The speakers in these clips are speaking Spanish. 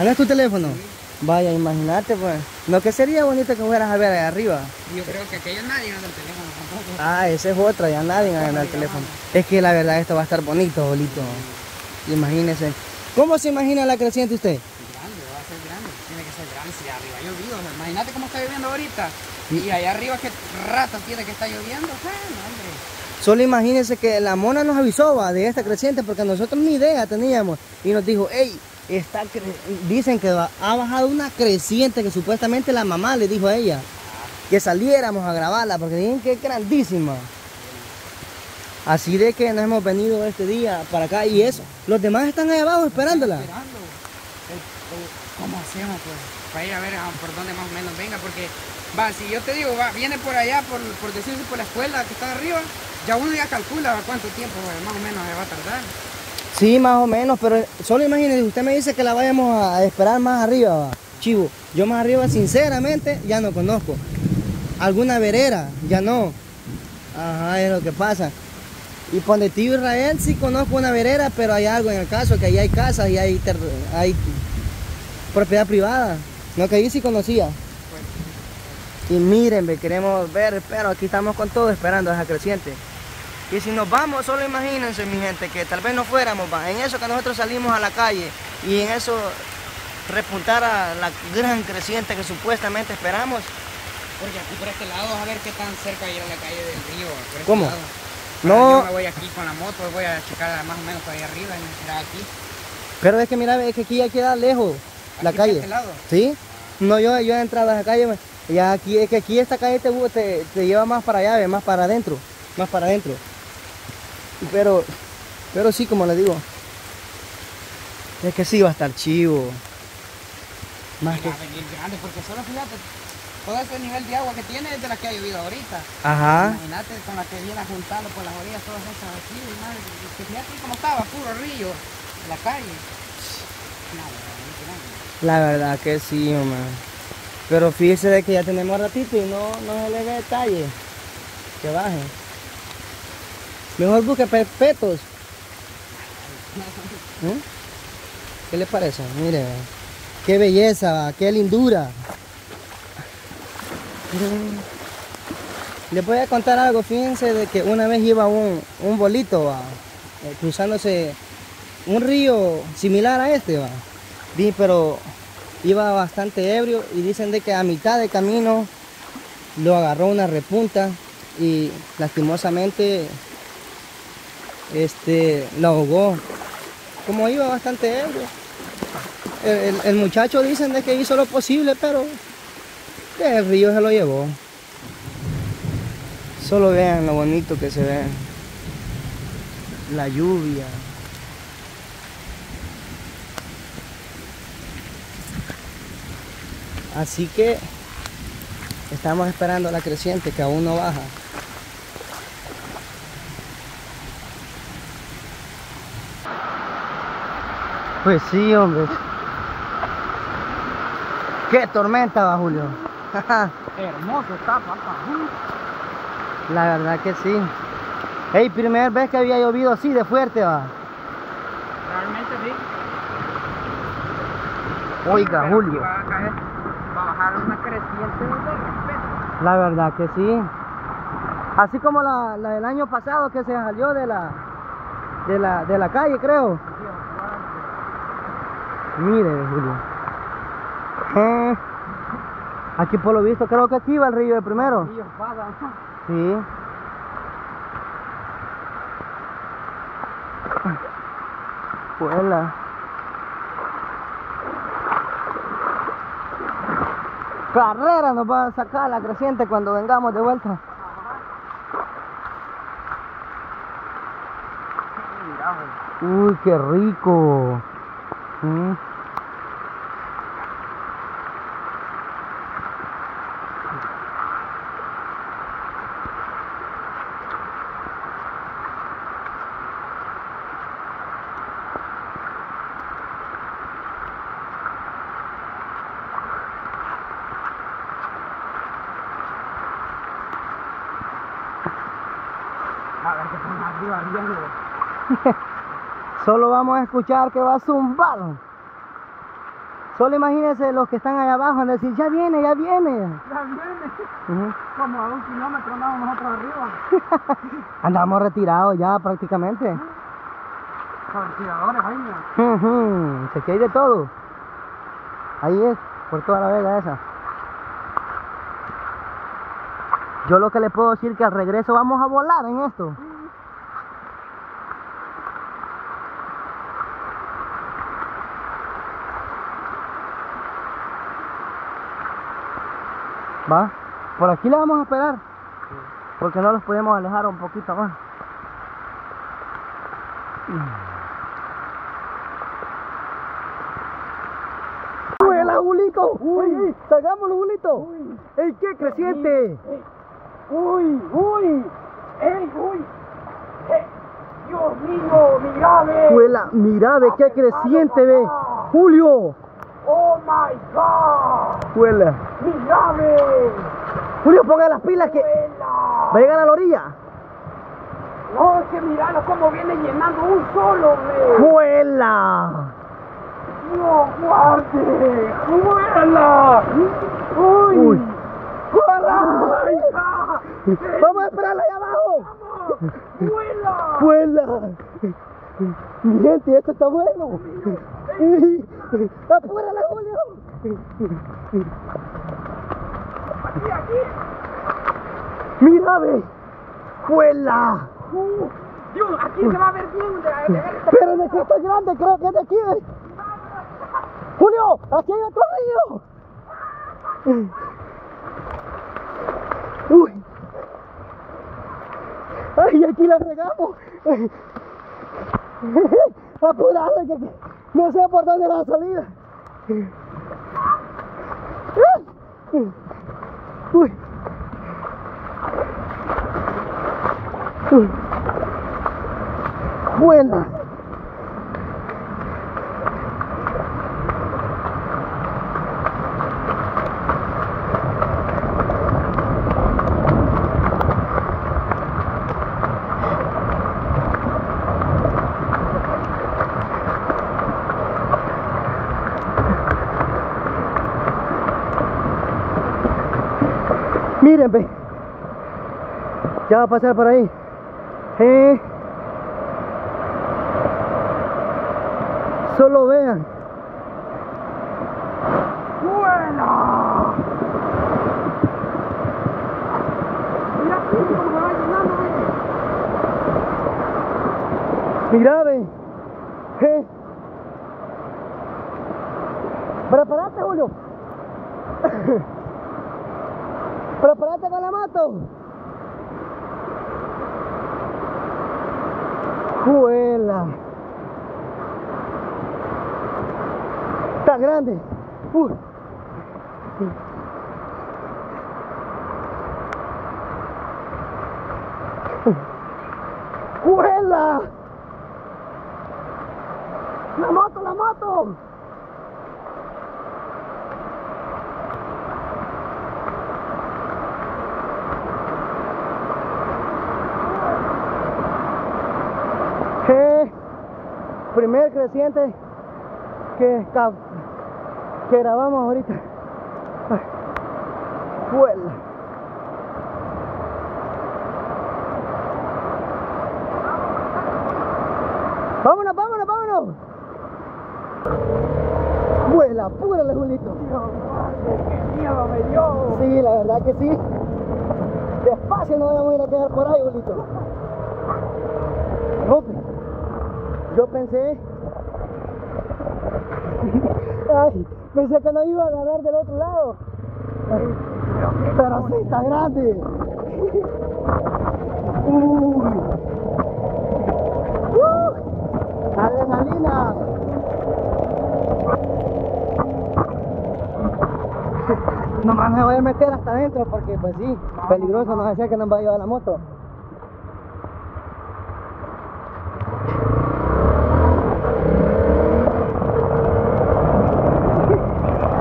¿Andas tu teléfono? Vaya, imagínate pues. No que sería bonito que fueras a ver ahí arriba. Yo creo que aquello nadie anda el teléfono tampoco. Ah, esa es otra, ya nadie anda el teléfono. Es que la verdad esto va a estar bonito, bolito. Imagínese. ¿Cómo se imagina la creciente usted? Grande, va a ser grande. Tiene que ser grande si arriba ha llovido. o sea, imagínate cómo está lloviendo ahorita. Y allá arriba qué rato tiene que estar lloviendo. Hombre. Solo imagínense que la mona nos avisó va, de esta creciente porque nosotros ni idea teníamos y nos dijo, hey, dicen que ha bajado una creciente que supuestamente la mamá le dijo a ella que saliéramos a grabarla porque dicen que es grandísima. Así de que nos hemos venido este día para acá y eso, los demás están ahí abajo esperándola. El- el- ¿Cómo hacemos pues? Para ir a ver ah, por dónde más o menos venga. Porque va, si yo te digo, va, viene por allá, por, por decirse por la escuela que está arriba, ya uno ya calcula cuánto tiempo eh, más o menos se va a tardar. Sí, más o menos, pero solo imagínense, usted me dice que la vayamos a esperar más arriba, chivo. Yo más arriba, sinceramente, ya no conozco. Alguna verera, ya no. Ajá, es lo que pasa. Y por donde tío Israel sí conozco una verera, pero hay algo en el caso, que ahí hay casas y hay, hay propiedad privada. No, que ahí sí conocía. Y miren, queremos ver, pero aquí estamos con todo esperando esa creciente. Y si nos vamos, solo imagínense, mi gente, que tal vez no fuéramos, en eso que nosotros salimos a la calle y en eso repuntara la gran creciente que supuestamente esperamos. Porque aquí por este lado, a ver qué tan cerca ir a la calle del río. por este ¿Cómo? lado. No. Yo me voy aquí con la moto, voy a checar más o menos por ahí arriba y me aquí. Pero es que mira, es que aquí ya queda lejos la Aquí por calle. este lado. ¿Sí? No, yo, yo he entrado a esa calle, ya aquí, es que aquí esta calle te, te, te lleva más para allá, más para adentro, más para adentro. Pero, pero sí, como le digo, es que sí va a estar chivo. Más que... Va a venir grande, porque solo fíjate, todo ese nivel de agua que tiene es de la que ha llovido ahorita. Ajá. Imagínate con la que viene juntando por las orillas todas esas aquí, madre, que fíjate cómo estaba, puro río, la calle. La verdad que sí, hombre. Pero fíjese de que ya tenemos ratito y no, no se le ve detalle. Que baje. Mejor busque perpetuos. ¿Mm? ¿Qué le parece? Mire, qué belleza, qué lindura. Les voy a contar algo, fíjense de que una vez iba un, un bolito eh, cruzándose un río similar a este, va. Vi, pero iba bastante ebrio y dicen de que a mitad de camino lo agarró una repunta y lastimosamente este lo ahogó. Como iba bastante. El, el- el muchacho dicen de que hizo lo posible, pero el río se lo llevó. Solo vean lo bonito que se ve. La lluvia. Así que estamos esperando la creciente que aún no baja. Pues sí, hombre. Qué tormenta va, Julio. Hermoso está, papá. La verdad que sí. Hey, primera vez que había llovido así de fuerte, va. Realmente sí. Oiga, Pero Julio. Va a, caer, va a bajar una creciente de respeto. La verdad que sí. Así como la, la del año pasado que se salió de la de la de la calle, creo. Mire, Julio. Eh, aquí por lo visto, creo que aquí va el río de primero. Sí. Vuela. Carrera nos va a sacar la creciente cuando vengamos de vuelta. Uy, qué rico. Mm. A ver qué arriba. Solo vamos a escuchar que va a zumbar. Solo imagínense los que están allá abajo, van a decir, ya viene, ya viene. Ya viene. Como a un kilómetro andamos nosotros arriba. Andamos retirados ya prácticamente. Torcidadores, ahí, mira. Ujú, Se que hay de todo. Ahí es, por toda la vega esa. Yo lo que le puedo decir que al regreso vamos a volar en esto. Va, por aquí le vamos a esperar. Porque no los podemos alejar un poquito más. ¡Vuela, Julito! ¡Uy! ¡Salgámoslo, Julito! ¡Ey, qué creciente! ¡Uy! ¡Uy! ¡Ey! ¡Uy! ¡Eh! ¡Dios mío! ¡Mira, ve! ¡Vuela! ¡Mira, ve qué creciente, ve! ¡Julio! ¡Oh, my God! ¡Vuela! ¡Mira, ve! Julio, ponga las pilas que va a llegar a la orilla. No, es que miralo cómo viene llenando un solo, ve. ¡Vuela! ¡Dios guarde! ¡Vuela! ¡Uy! Uy. ¡Corra! ¡Vamos a esperarla ahí abajo! ¡Vuela! ¡Vuela! Mi gente, esto está bueno. ¡Apúrala, Julio! ¡Aquí, aquí! ¡Mira, ve! ¡Vuela! Uh, Dios, aquí se va a ver bien de, de Pero de que está grande, creo que es de aquí, ve. ¡Julio! ¡Aquí hay otro río! ¡Uy! ¡Ay, aquí la regamos! ¡Apurarla, que, no sé por dónde es la salida! ¡Uy! Uy. ¡Buena! Miren, ve. Ya va a pasar por ahí. Eh. Solo vean. ¡Vuela! Mira aquí cómo se va llenando, ve. Mira, ve. Eh. Prepárate, Julio. Prepárate moto. Juela. Está grande. Uy. ¡Juela! ¡La moto, la moto! Eh, primer creciente que, que grabamos ahorita. Vuela. Vámonos, vámonos, vámonos. Vuela, apúrale, Julito. ¡Qué miedo me dio! Sí, la verdad que sí. Despacio no vamos a ir a quedar por ahí, Julito. Yo pensé. Ay, pensé que no iba a agarrar del otro lado. Pero sí, está grande. Uy. Uh, adrenalina. Nomás me voy a meter hasta adentro porque pues sí, peligroso no sé que nos va a llevar la moto.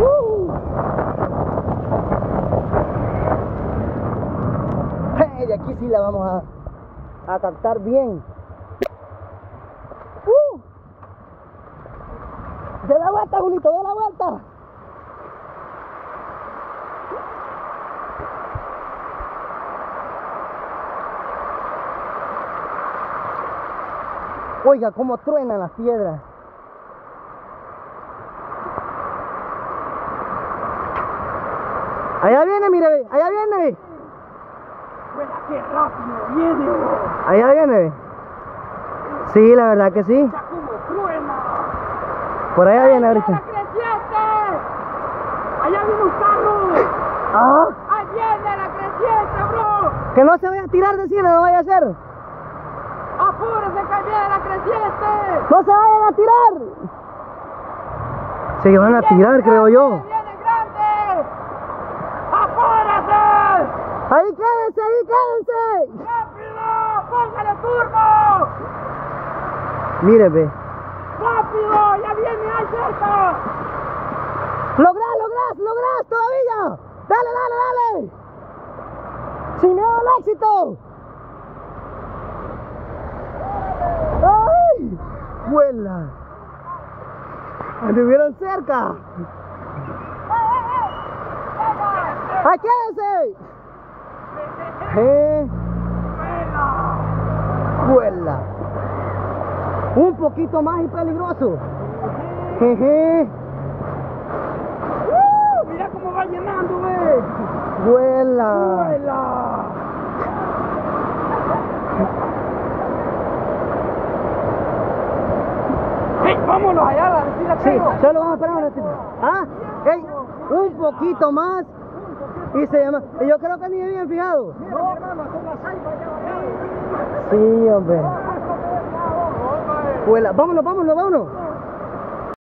Uh. Hey, de aquí sí la vamos a, captar bien. Uh. ¡De la vuelta! Julito, da la vuelta. Oiga, cómo truenan las piedras. Allá viene, mire, allá viene. Qué rápido viene. Allá viene. Sí, la verdad que sí. Por allá viene ¡La ahorita. Allá viene un carro. Ah, Ahí viene la creciente, bro. que no se vaya a tirar de cielo, no vaya a hacer. Apúrese que viene la creciente. ¡No se vayan a tirar! Se van a tirar, creo yo. ¡Viene grande! ¡Apúrese! ¡Ahí quédense, ahí quédense! ¡Rápido! ¡Póngale turbo! Mire, ve. ¡Rápido! ¡Ya viene ahí cerca! ¡Lográs, lográs, lográs todavía! ¡Dale, dale, dale! ¡Sin miedo al éxito! ¡Ay! ¡Vuela! ¡Anduvieron cerca! ¡Ahí quédense! ¡Eh! ¡Vuela! Un poquito más y peligroso. Jeje. ¡Uh! ¡Mira cómo va llenando, ve! Vuela. ¡Vuela! ¡Hey! ¡Vámonos allá a la Sí, solo vamos a esperar un ratito. Ah, ey, un poquito más. Y se llama. y Yo creo que ni habían fijado. Sí, hombre. Vámonos, vámonos, vámonos.